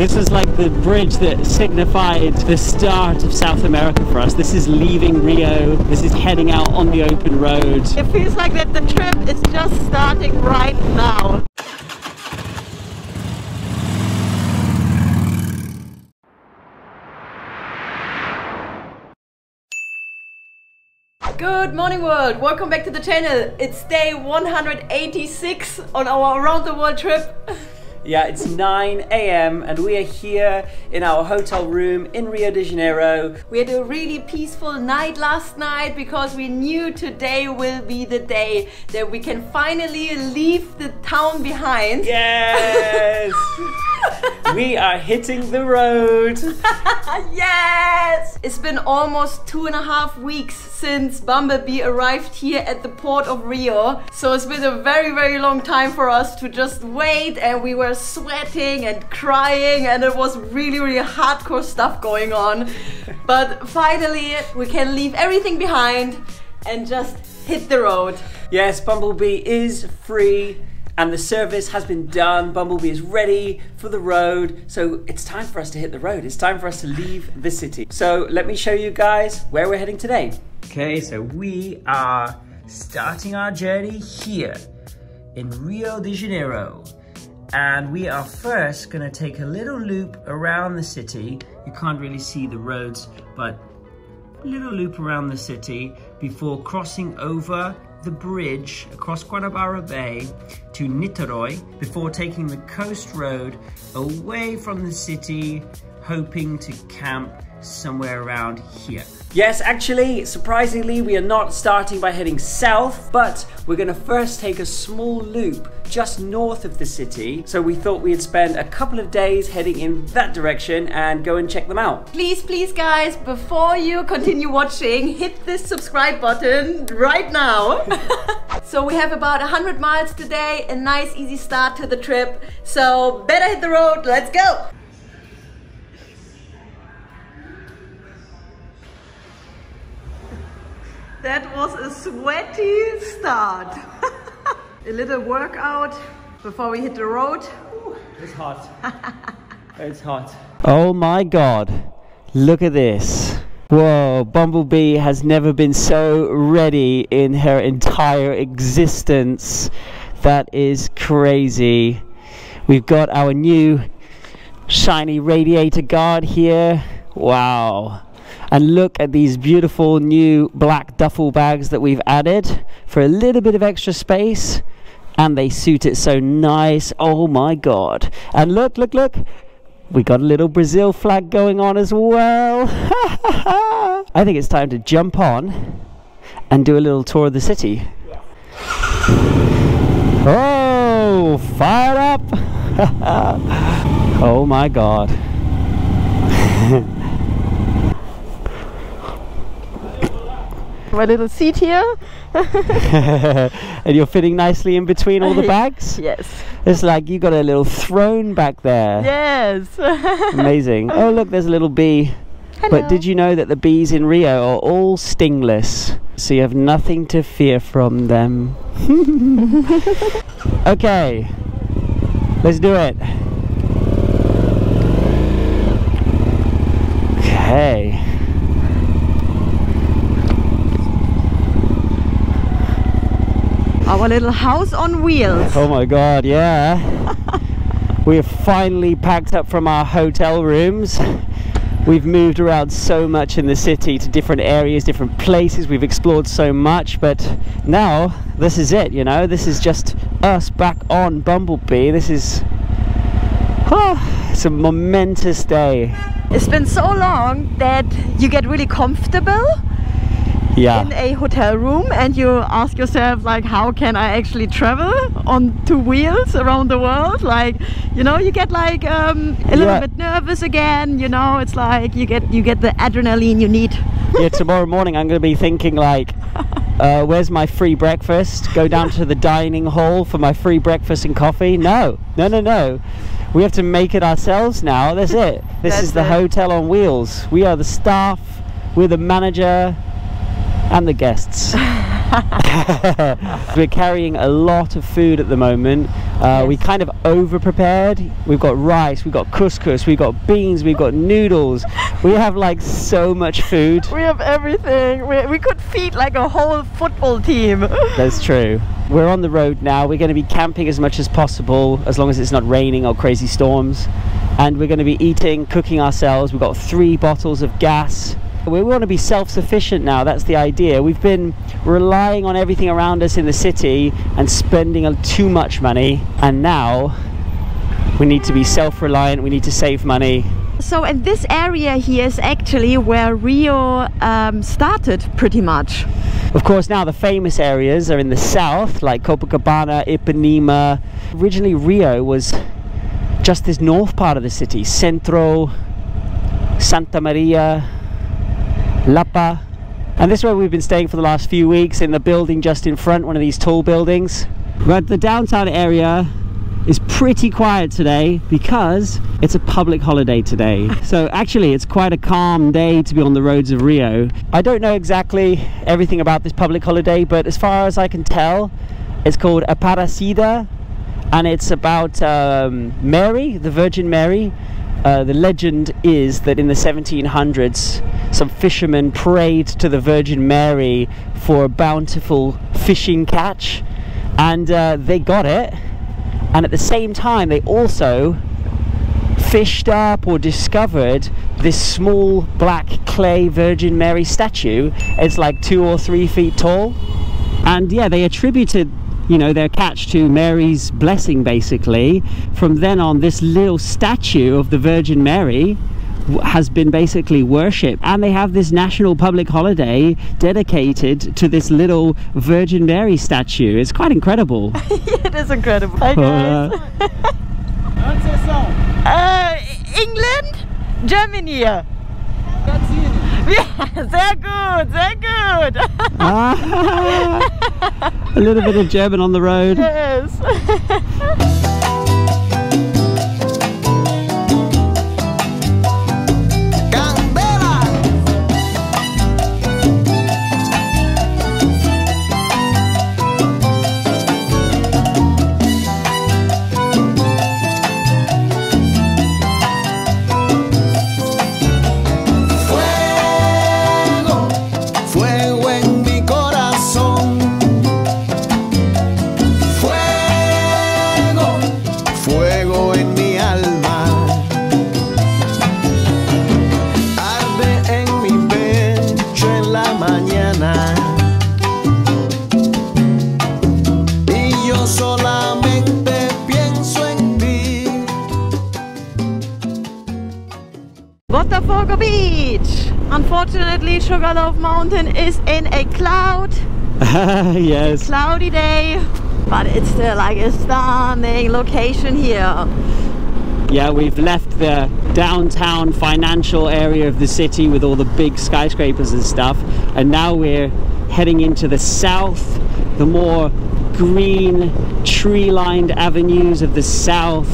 This is like the bridge that signified the start of South America for us. This is leaving Rio. This is heading out on the open road. It feels like that the trip is just starting right now. Good morning world, welcome back to the channel. It's day 186 on our around the world trip. Yeah, it's 9 a.m. and we are here in our hotel room in Rio de Janeiro. We had a really peaceful night last night because we knew today will be the day that we can finally leave the town behind. Yes! we are hitting the road. yes! It's been almost two and a half weeks since Bumblebee arrived here at the port of Rio. So it's been a very, very long time for us to just wait and we were sweating and crying and it was really, really hardcore stuff going on. but finally, we can leave everything behind and just hit the road. Yes, Bumblebee is free and the service has been done. Bumblebee is ready for the road. So it's time for us to hit the road. It's time for us to leave the city. So let me show you guys where we're heading today. Okay, so we are starting our journey here in Rio de Janeiro. And we are first gonna take a little loop around the city. You can't really see the roads, but a little loop around the city before crossing over the bridge across Guanabara Bay to Niterói before taking the coast road away from the city, hoping to camp somewhere around here. Yes, actually, surprisingly, we are not starting by heading south, but we're gonna first take a small loop just north of the city. So we thought we'd spend a couple of days heading in that direction and go and check them out. Please, please guys, before you continue watching, hit this subscribe button right now. so we have about 100 miles today, a nice easy start to the trip. So better hit the road, let's go. That was a sweaty start. a little workout before we hit the road. It's hot. it's hot. Oh my god. Look at this. Whoa, Bumblebee has never been so ready in her entire existence. That is crazy. We've got our new shiny radiator guard here. Wow. And look at these beautiful new black duffel bags that we've added for a little bit of extra space. And they suit it so nice. Oh my god. And look, look, look. We got a little Brazil flag going on as well. I think it's time to jump on and do a little tour of the city. Oh, fire up! oh my god. My little seat here. and you're fitting nicely in between all the bags? yes. It's like you got a little throne back there. Yes. Amazing. Oh, look, there's a little bee. Hello. But did you know that the bees in Rio are all stingless? So you have nothing to fear from them. okay, let's do it. Okay. Our little house on wheels. Oh my god, yeah. we have finally packed up from our hotel rooms. We've moved around so much in the city to different areas, different places. We've explored so much, but now this is it, you know? This is just us back on Bumblebee. This is. Oh, it's a momentous day. It's been so long that you get really comfortable Yeah. in a hotel room and you ask yourself like how can I actually travel on two wheels around the world like you know you get like um, a little Yeah. bit nervous again you know it's like you get you get the adrenaline you need yeah, tomorrow morning I'm going to be thinking like, uh, where's my free breakfast? Go down to the dining hall for my free breakfast and coffee? No, no, no, no. We have to make it ourselves now. That's it. This That's is the it. hotel on wheels. We are the staff. We're the manager and the guests. We're carrying a lot of food at the moment. Uh, We Yes. kind of over prepared. We've got rice, we've got couscous, we've got beans, we've got noodles. We have like so much food. We have everything. We, we could feed like a whole football team. That's true. We're on the road now. We're going to be camping as much as possible, as long as it's not raining or crazy storms. And we're going to be eating, cooking ourselves. We've got three bottles of gas. We want to be self sufficient now. That's the idea. We've been relying on everything around us in the city and spending too much money. And now we need to be self reliant. We need to save money. So, and this area here is actually where Rio um, started pretty much. Of course, now the famous areas are in the south, like Copacabana, Ipanema. Originally, Rio was just this north part of the city Centro, Santa Maria, Lapa. And this is where we've been staying for the last few weeks in the building just in front, one of these tall buildings. But the downtown area is pretty quiet today because it's a public holiday today. so actually it's quite a calm day to be on the roads of Rio. I don't know exactly everything about this public holiday, but as far as I can tell, it's called Aparecida and it's about um, Mary, the Virgin Mary. Uh, the legend is that in the 1700s, some fishermen prayed to the Virgin Mary for a bountiful fishing catch, and uh, they got it. And at the same time, they also fished up or discovered this small black clay Virgin Mary statue. It's like two or three feet tall. And yeah, they attributed, you know, their catch to Mary's blessing basically. From then on, this little statue of the Virgin Mary has been basically worshipped and they have this national public holiday dedicated to this little Virgin Mary statue. It's quite incredible. it is incredible. Hi guys. Uh, Uh, England, Germany. Yeah, sehr gut, sehr gut. Ah, a little bit of German on the road. yes. cloudy day, but it's still like a stunning location here. Yeah, we've left the downtown financial area of the city with all the big skyscrapers and stuff, and now we're heading into the south, the more green, tree lined avenues of the south,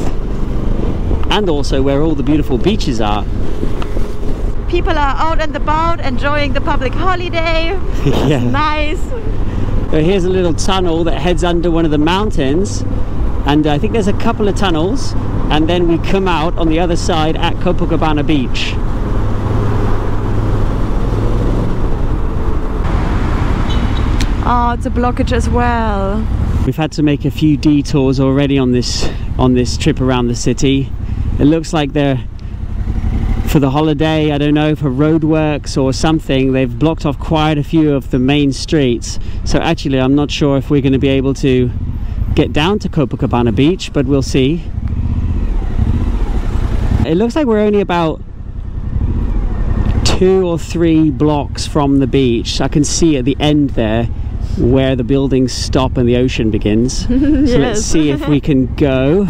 and also where all the beautiful beaches are. People are out and about enjoying the public holiday. yeah. Nice. So here's a little tunnel that heads under one of the mountains, and I think there's a couple of tunnels, and then we come out on the other side at Copacabana Beach. Oh, it's a blockage as well. We've had to make a few detours already on this on this trip around the city. It looks like they're for the holiday, I don't know, for roadworks or something, they've blocked off quite a few of the main streets. So actually I'm not sure if we're going to be able to get down to Copacabana Beach, but we'll see. It looks like we're only about two or three blocks from the beach. I can see at the end there where the buildings stop and the ocean begins. So let's see if we can go.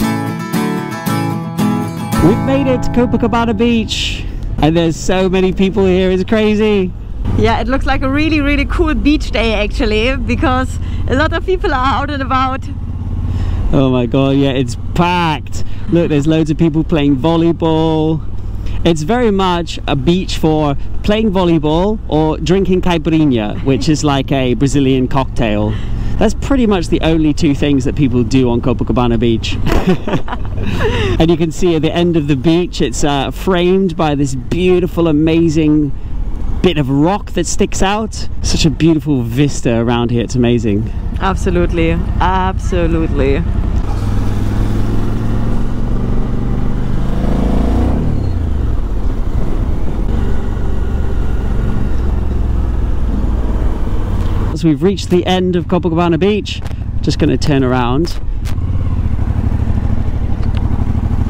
We've made it to Copacabana Beach and there's so many people here, it's crazy. Yeah, it looks like a really, really cool beach day actually, because a lot of people are out and about. Oh my god, yeah, it's packed. Look, there's loads of people playing volleyball. It's very much a beach for playing volleyball or drinking caipirinha, which is like a Brazilian cocktail. That's pretty much the only two things that people do on Copacabana Beach. and you can see at the end of the beach, it's uh, framed by this beautiful, amazing bit of rock that sticks out. Such a beautiful vista around here. It's amazing. Absolutely, absolutely. As we've reached the end of Copacabana Beach, just going to turn around.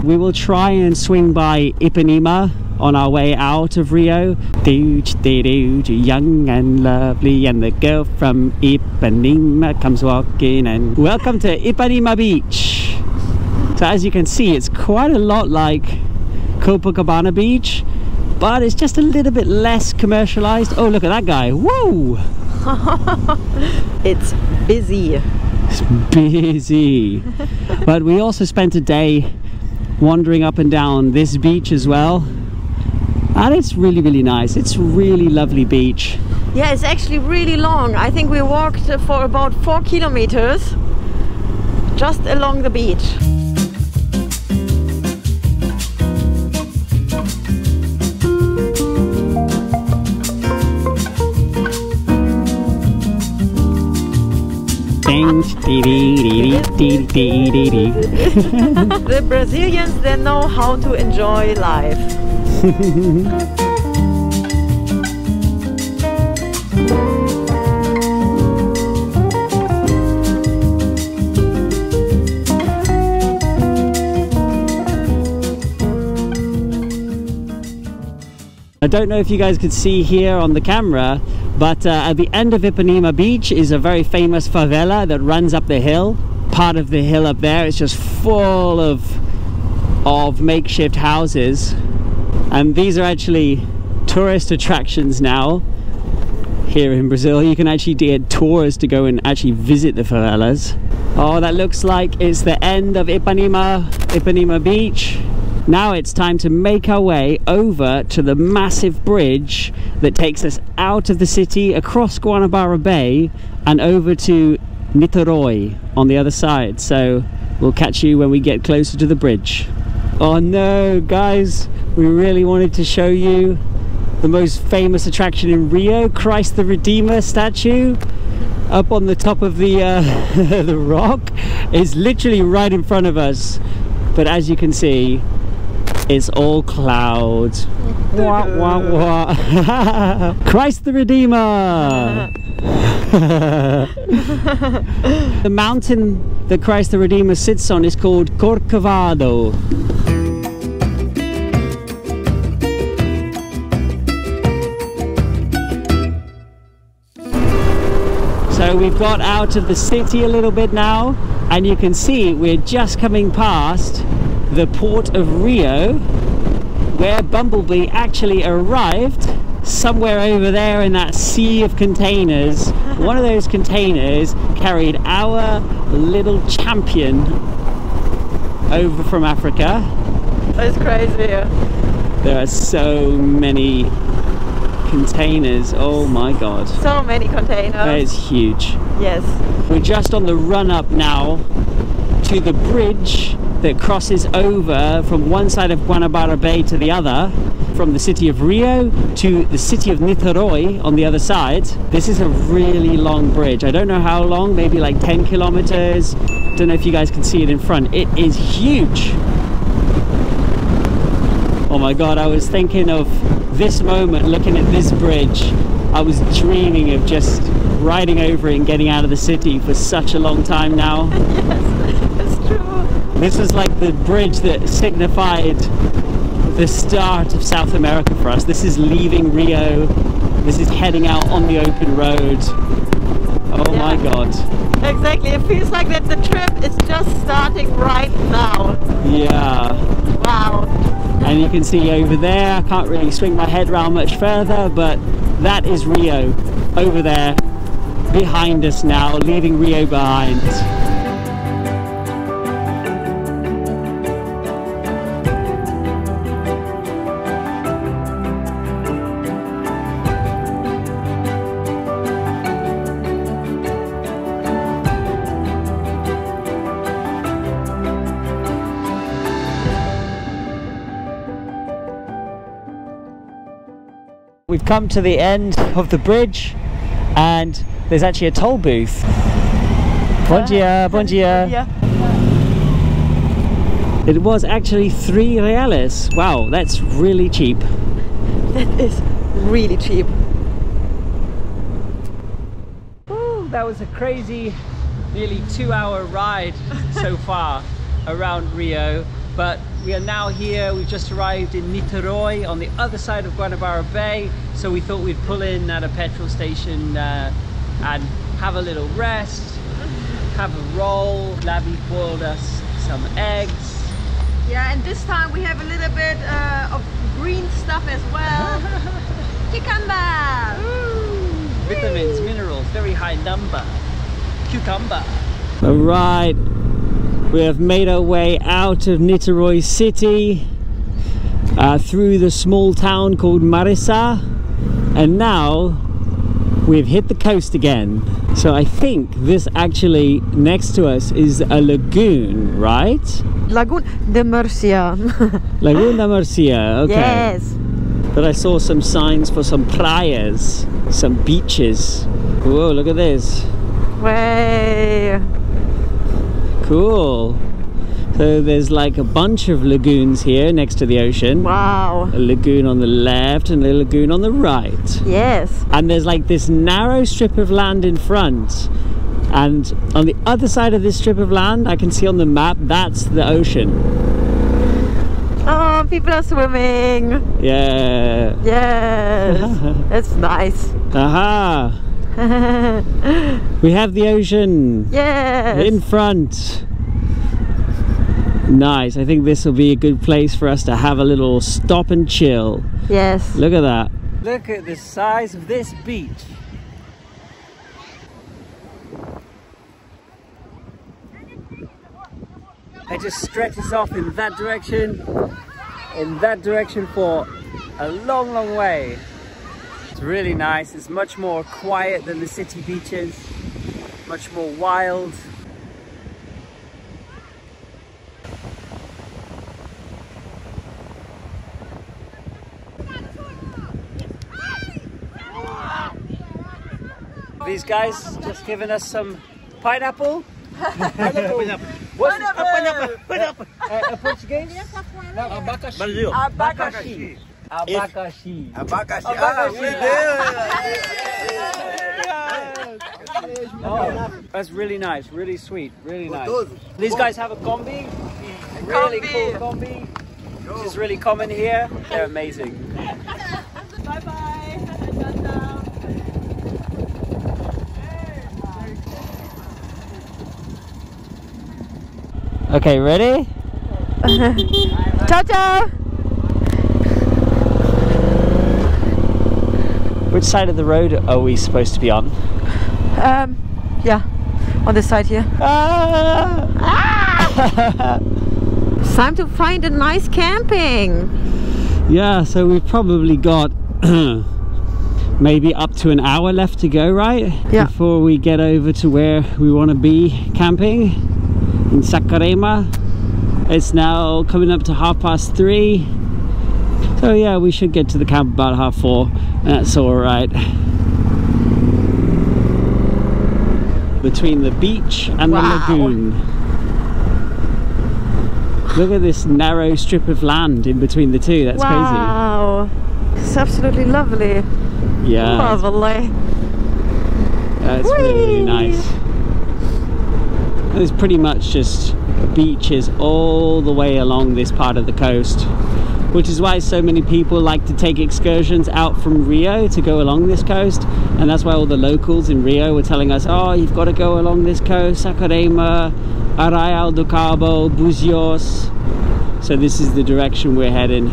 We will try and swing by Ipanema on our way out of Rio. Young and lovely, and the girl from Ipanema comes walking. And welcome to Ipanema Beach. So as you can see, it's quite a lot like Copacabana Beach, but it's just a little bit less commercialized. Oh, look at that guy! Whoa! It's busy. It's busy. but we also spent a day wandering up and down this beach as well. And it's really, really nice. It's really lovely beach. Yeah, it's actually really long. I think we walked for about four kilometers just along the beach. Dee. The Brazilians, they know how to enjoy life. I don't know if you guys could see here on the camera, but uh, at the end of Ipanema Beach is a very famous favela that runs up the hill. Part of the hill up there is just full of of makeshift houses, and these are actually tourist attractions now. Here in Brazil, you can actually get tours to go and actually visit the favelas. Oh, that looks like it's the end of Ipanema, Ipanema Beach. Now it's time to make our way over to the massive bridge that takes us out of the city, across Guanabara Bay, and over to Niterói on the other side. So we'll catch you when we get closer to the bridge. Oh no, guys, we really wanted to show you the most famous attraction in Rio, Christ the Redeemer statue up on the top of the uh, the rock is literally right in front of us. But as you can see, it's all clouds. wah, wah, wah. Christ the Redeemer! the mountain that Christ the Redeemer sits on is called Corcovado. So we've got out of the city a little bit now, and you can see we're just coming past the port of Rio, where Bumblebee actually arrived somewhere over there in that sea of containers. One of those containers carried our little champion over from Africa. that's crazy. There are so many containers. Oh my god. So many containers. that is huge. Yes. We're just on the run up now to the bridge that crosses over from one side of Guanabara Bay to the other, from the city of Rio to the city of Niterói on the other side. This is a really long bridge. I don't know how long, maybe like 10 kilometers. Don't know if you guys can see it in front. It is huge. Oh my god, I was thinking of this moment looking at this bridge. I was dreaming of just riding over it and getting out of the city for such a long time now. It's true. This is like the bridge that signified the start of South America for us. This is leaving Rio. This is heading out on the open road. Oh my god. Exactly. It feels like that the trip is just starting right now. Yeah. Wow. And you can see over there, I can't really swing my head around much further, but that is Rio over there behind us now, leaving Rio behind. We've come to the end of the bridge and there's actually a toll booth. Bom ah, dia, bom dia. Yeah. It was actually three reales. Wow, that's really cheap. That is really cheap. Woo, that was a crazy, nearly two hour ride so far around Rio. But we are now here, we've just arrived in Niterói on the other side of Guanabara Bay. So we thought we'd pull in at a petrol station uh, and have a little rest, have a roll. Lavi boiled us some eggs. Yeah, and this time we have a little bit uh, of green stuff as well. Cucumber! Vitamins, minerals, very high number. Cucumber. All right, we have made our way out of Niterói city uh, through the small town called Maricá, and now we've hit the coast again. So I think this actually next to us is a lagoon, right? Lagoon de Murcia. Lagoon de Murcia. Okay. Yes. But I saw some signs for some playas, some beaches. Whoa, look at this. Way. Cool. So there's like a bunch of lagoons here next to the ocean. Wow. A lagoon on the left and a lagoon on the right. Yes. And there's like this narrow strip of land in front. And on the other side of this strip of land, I can see on the map, that's the ocean. Oh, people are swimming. Yeah. Yes. That's nice. Aha. We have the ocean Yes. in front. Nice. I think this will be a good place for us to have a little stop and chill. yes. Look at that. Look at the size of this beach. It just stretches off in that direction, in that direction for a long, long way. It's really nice. It's much more quiet than the city beaches, much more wild. These guys just giving us some pineapple. pineapple. What's pineapple? Uh, Portuguese? Brasil. Abacaxi. Abacaxi. Abacaxi. Ah, Oh, that's really nice, really sweet, really nice. These guys have a combi, really cool combi, which is really common here. They're amazing. Bye bye. Okay, ready? ciao ciao. Which side of the road are we supposed to be on? Um, yeah, on this side here. Ah! It's time to find a nice camping. Yeah, so we've probably got maybe up to an hour left to go, right? Yeah. Before we get over to where we want to be camping in Saquarema. It's now coming up to half past three. So yeah, we should get to the camp about half four. That's all right. Between the beach and Wow. the lagoon. Look at this narrow strip of land in between the two. That's crazy. wow. It's absolutely lovely. Yeah, Lovely. that's really, really Whee! nice. There's pretty much just beaches all the way along this part of the coast, which is why so many people like to take excursions out from Rio to go along this coast. And that's why all the locals in Rio were telling us, oh, you've got to go along this coast, Saquarema, Arraial do Cabo, Buzios. So this is the direction we're heading.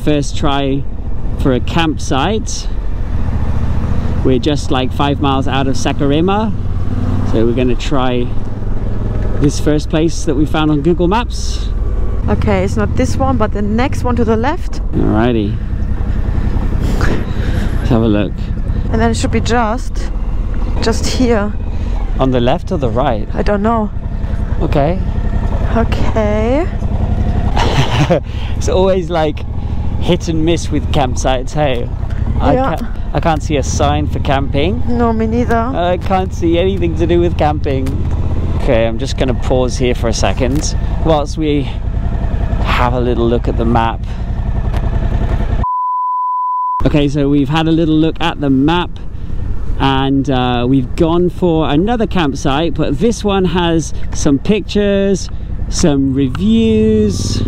First try for a campsite. We're just like five miles out of Saquarema, so we're gonna try this first place that we found on Google Maps. Okay, it's not this one, but the next one to the left. Alrighty. Let's have a look. And then it should be just, just here. On the left or the right? I don't know. Okay. Okay. It's always like hit and miss with campsites, hey? I, Yeah. can't, I can't see a sign for camping. No, me neither. I can't see anything to do with camping. Okay, I'm just going to pause here for a second whilst we have a little look at the map. Okay, so we've had a little look at the map and uh, we've gone for another campsite, but this one has some pictures, some reviews.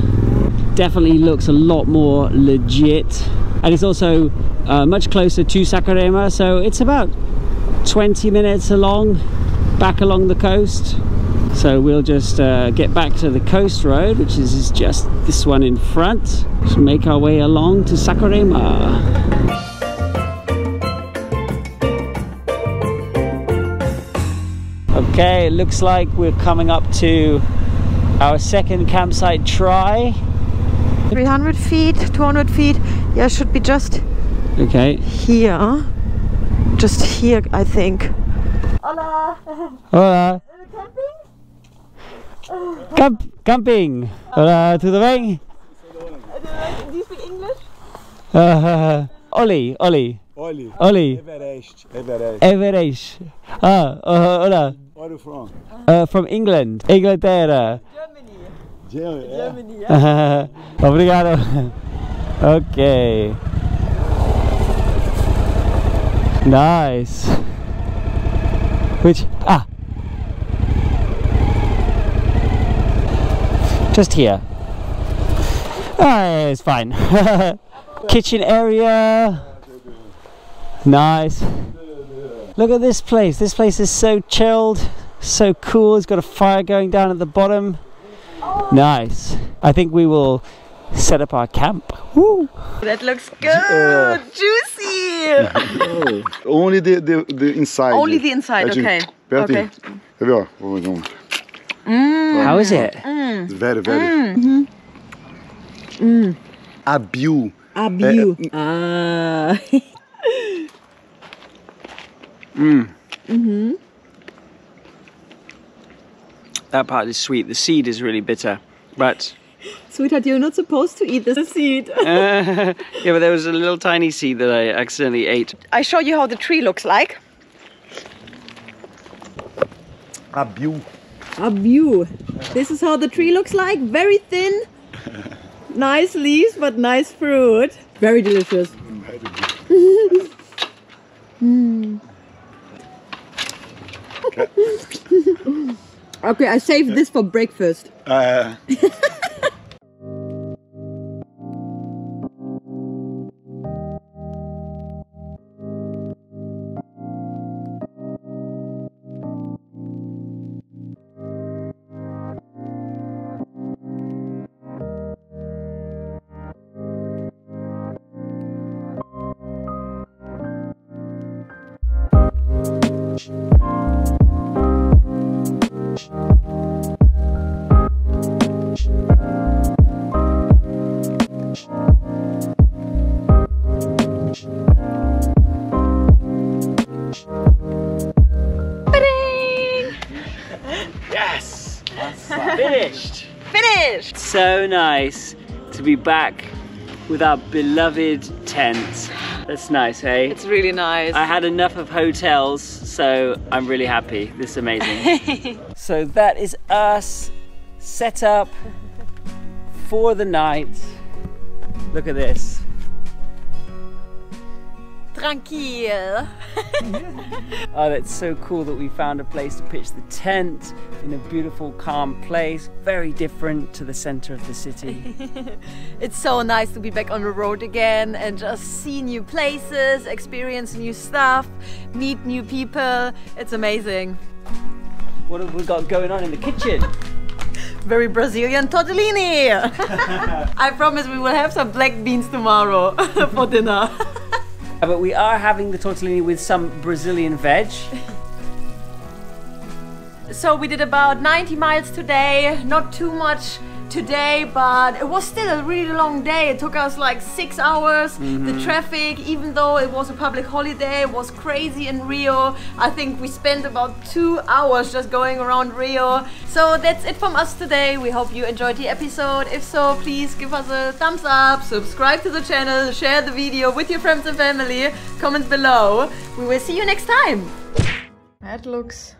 Definitely looks a lot more legit, and it's also uh, much closer to Saquarema, so it's about 20 minutes along back along the coast. So we'll just uh, get back to the coast road which is, just this one in front just make our way along to Saquarema okay it looks like we're coming up to our second campsite try 300 feet, 200 feet. Yeah, should be just okay here. Just here, I think. Hola. Hola. Camping? Camp camping. Hola, tudo bem? Do you speak English? Uh, Oli, Oli, Olhe, Oli, Everest, Everest. Everest. Ah, uh, hola. Where are you from? Uh, from England, Inglaterra. Germany. Yeah? Obrigado. Okay. Nice. Which ah. Just here. Ah, it's fine. Kitchen area. Nice. Look at this place. This place is so chilled, so cool. It's got a fire going down at the bottom. Nice. I think we will set up our camp. Woo! That looks good. Juicy. Oh, only the, the, the inside. Only the inside, É de- okay. Pertinho. Okay. Quer ver, ó? Vou fazer um. How is it? Mm. Very, very. Mm. Mm-hmm. mm. Abiu. Abiu. É, Ah. Mm. Mm-hmm. That part is sweet. The seed is really bitter. But Sweetheart, you're not supposed to eat this seed. yeah, but there was a little tiny seed that I accidentally ate. I show you how the tree looks like. Abiu. A view. This is how the tree looks like. Very thin. nice leaves, but nice fruit. Very delicious. Hmm. Okay, I saved this for breakfast. Ah, nice to be back with our beloved tent. That's nice, hey? It's really nice. I had enough of hotels, so I'm really happy. This is amazing. so that is us set up for the night. Look at this. Tranquille. Oh, that's so cool that we found a place to pitch the tent in a beautiful, calm place. Very different to the center of the city. It's so nice to be back on the road again and just see new places, experience new stuff, meet new people. It's amazing. what have we got going on in the kitchen? very Brazilian tortellini. I promise we will have some black beans tomorrow for dinner. Uh, but we are having the tortellini with some Brazilian veg. So we did about 90 miles today, not too much today, but it was still a really long day. It took us like six hours. The mm-hmm. traffic, even though it was a public holiday, was crazy in Rio. I think we spent about two hours just going around Rio. So that's it from us today. We hope you enjoyed the episode. If so, please give us a thumbs up, subscribe to the channel, share the video with your friends and family, comment below. We will see you next time. That looks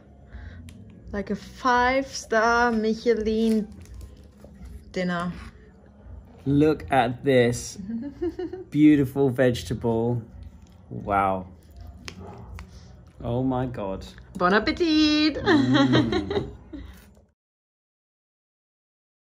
like a five star Michelin dinner. Look at this beautiful vegetable. Wow. Oh my god. Bon appetit! Mm.